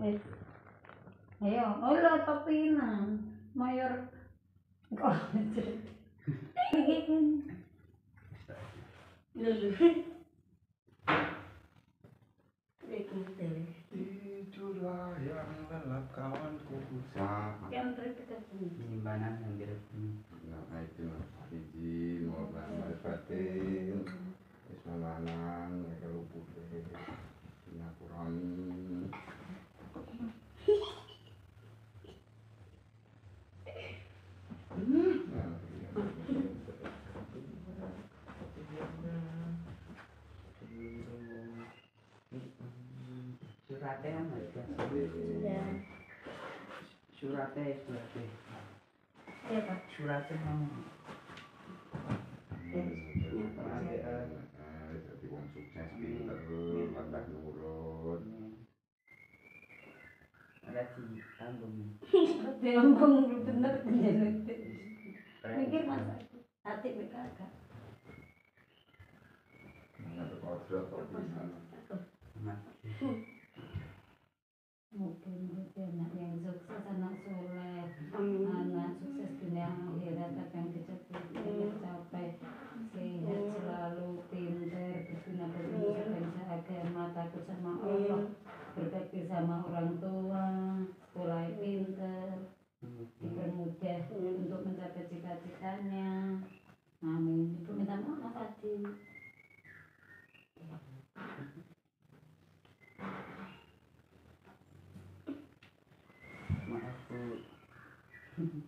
Wis. Ayo, olah tapi na. Mayor. Lulu. Ikutin. Tidurlah yang lelap kawanku. Yang ini. yang suratnya kan ada Ya. suratnya. Suratnya Iya, Pak. suratnya mau. Jadi wong sukses pinter, patah nurut. ada di Dia ngomong bener. Mikir masa hati berkagak. Ada kodrat majikannya ngamen nah, ibu minta maaf tadi maaf bu. Hmm.